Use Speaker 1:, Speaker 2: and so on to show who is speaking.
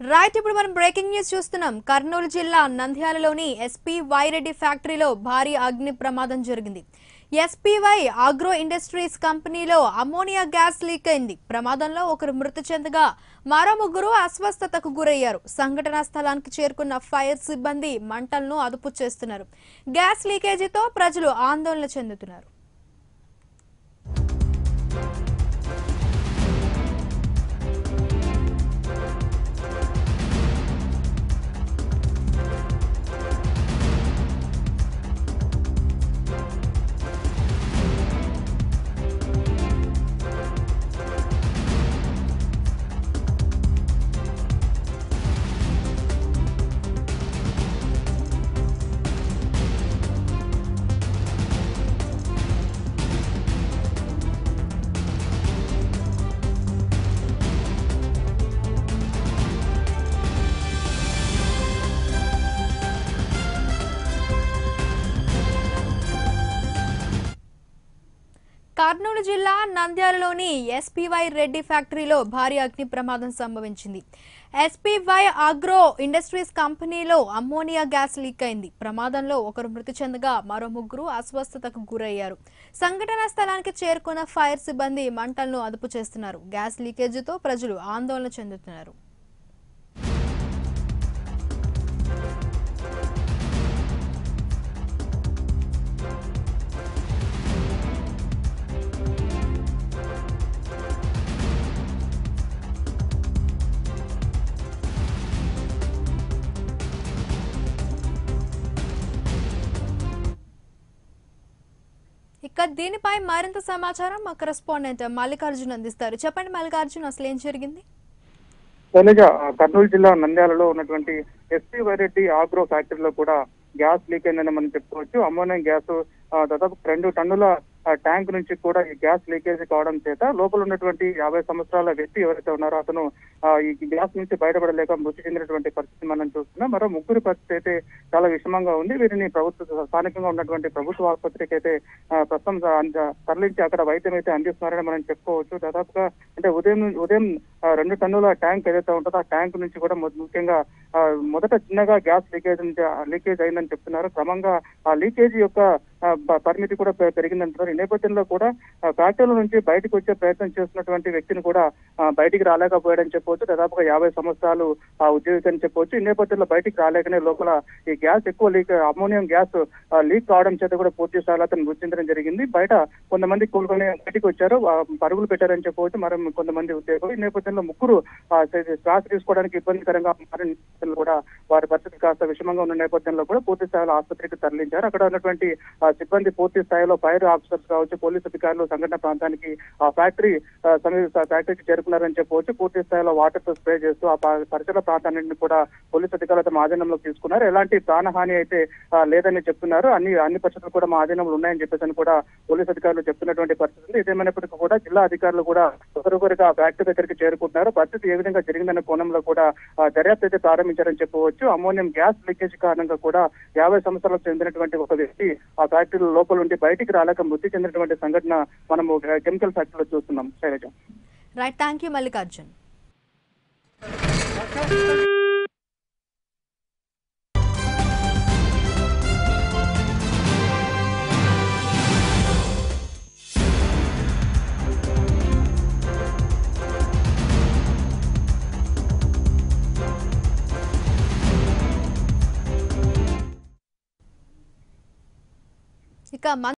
Speaker 1: Right ఇప్పుడు మనం breaking news చూస్తున్నాం. కర్నూలు జిల్లా నంద్యాలలోని ఎస్పీ వైరెడ్డి ఫ్యాక్టరీలో భారీ అగ్ని ప్రమాదం జరిగింది. ఎస్పీవై ఆగ్రో ఇండస్ట్రీస్ కంపెనీలో అమోనియా గ్యాస్ లీక్ అయింది. ప్రమాదంలో ఒకరు మృతి చెందగా మరో ముగ్గురు అస్వస్థతకు గురయ్యారు. సంఘటనా స్థలానికి చేరుకున్న ఫైర్ సిబ్బంది మంటలను అదుపు చేస్తున్నారు. గ్యాస్ లీకేజీతో ప్రజలు ఆందోళన చెందుతున్నారు. కర్నూలు జిల్లా నంద్యాలలోని ఎస్పీవై రెడ్డి ఫ్యాక్టరీలో భారీ అగ్ని ప్రమాదం సంభవించింది. ఎస్పీవై ఆగ్రో ఇండస్ట్రీస్ కంపెనీలో అమ్మోనియా గ్యాస్ లీక్ అయింది. ప్రమాదంలో ఒకరు మృతి చెందగా మరో ముగ్గురు అస్వస్థతకు గురయ్యారు. సంఘటనా స్థలానికి చేరుకున్న ఫైర్ సిబ్బంది మంటలను అదుపు చేస్తున్నారు. గ్యాస్ లీకేజీతో ప్రజలు ఆందోళన చెందుతున్నారు. ఇక దీనిపై మరింత సమాచారం మా కరెస్పాండెంట్ మల్లికార్జున్ అందిస్తారు. చెప్పండి మల్లికార్జున్ అసలు ఏం జరిగింది?
Speaker 2: కర్నూలు జిల్లా నంద్యాలలో ఉన్నటువంటి ఎస్పీ వైరెడ్డి ఆగ్రో ఫ్యాక్టరీలో కూడా గ్యాస్ లీక్ అయిందని మనం చెప్పుకోవచ్చు. అమ్మోనియం గ్యాస్ దాదాపు రెండు టన్నుల ట్యాంక్ నుంచి కూడా ఈ గ్యాస్ లీకేజ్ కావడం చేత లోపల ఉన్నటువంటి యాభై సంవత్సరాల వ్యక్తి ఎవరైతే ఉన్నారో అతను ఈ గ్యాస్ నుంచి బయటపడలేక మృతి చెందినటువంటి పరిస్థితి మనం చూస్తున్నాం. మరో ముగ్గురు పరిస్థితి అయితే చాలా విషమంగా ఉంది. వీరిని ప్రభుత్వ స్థానికంగా ఉన్నటువంటి ప్రభుత్వ ఆసుపత్రికి అయితే ప్రస్తుతం తరలించి అక్కడ వైద్యం అయితే అందిస్తున్నారని మనం చెప్పుకోవచ్చు. దాదాపుగా అంటే ఉదయం ఉదయం రెండు టన్నుల ట్యాంక్ ఏదైతే ఉంటుందో ఆ ట్యాంక్ నుంచి కూడా ముఖ్యంగా మొదట చిన్నగా గ్యాస్ లీకేజ్ లీకేజ్ అయిందని చెప్తున్నారు. క్రమంగా ఆ లీకేజ్ యొక్క పరిమితి కూడా పెరిగిందంటున్నారు. ఈ నేపథ్యంలో కూడా ఫ్యాక్టరీల నుంచి బయటకు వచ్చే ప్రయత్నం చేస్తున్నటువంటి వ్యక్తిని కూడా బయటికి రాలేకపోయాడని చెప్పవచ్చు. దాదాపుగా యాభై సంవత్సరాలు ఆ ఉద్యోగి అని చెప్పవచ్చు. ఈ నేపథ్యంలో బయటికి రాలేకనే లోపల ఈ గ్యాస్ ఎక్కువ లీక్ అమోనియం గ్యాస్ లీక్ కావడం చేత కూడా పూర్తి స్థాయిలో అతను మృతి చెందడం జరిగింది. బయట కొంతమంది కూలుకొని బయటికి వచ్చారు పరుగులు పెట్టారని చెప్పవచ్చు మరి కొంతమంది ఉద్యోగులు. ఈ నేపథ్యంలో ముగ్గురు శ్వాస తీసుకోవడానికి ఇబ్బందికరంగా మారిన కూడా వారి పరిస్థితి కాస్త విషమంగా ఉన్న నేపథ్యంలో కూడా పూర్తి స్థాయిలో ఆసుపత్రికి తరలించారు. అక్కడ ఉన్నటువంటి సిబ్బంది పూర్తి స్థాయిలో ఫైర్ ఆఫీసర్స్ కావచ్చు పోలీసు అధికారులు సంఘటన ప్రాంతానికి ఆ ఫ్యాక్టరీ సమీప ఫ్యాక్టరీకి చేరుకున్నారని చెప్పవచ్చు. పూర్తి స్థాయిలో వాటర్తో స్ప్రే చేస్తూ ఆ పరిసర ప్రాంతాన్ని కూడా పోలీసు అధికారులు తమ ఆధీనంలోకి తీసుకున్నారు. ఎలాంటి ప్రాణహాని అయితే లేదని చెప్తున్నారు. అన్ని అన్ని పరిస్థితులు కూడా మా ఆధీనంలో ఉన్నాయని చెప్పేసి అని కూడా పోలీసు అధికారులు చెప్తున్నటువంటి పరిస్థితి ఉంది. ఇదేమైనప్పటికీ కూడా జిల్లా అధికారులు కూడా ఒకరికొకరుగా ఆ ఫ్యాక్టరీ దగ్గరికి చేరుకుంటున్నారు. పరిస్థితి ఏ విధంగా జరిగిందన్న కోణంలో కూడా దర్యాప్తు అయితే ప్రారంభించారని చెప్పవచ్చు. అమోనియం గ్యాస్ లీకేజ్ కారణంగా కూడా యాభై సంవత్సరాలకు చెందినటువంటి ఒక వ్యక్తి ఆ ఫ్యాక్టరీ లోపల ఉండి బయటికి రాలేక మృతి చెందినటువంటి సంఘటన మనము కెమికల్ ఫ్యాక్టరీలో చూస్తున్నాం. Shailaja.
Speaker 1: Right. Thank you Mallikarjun ఇక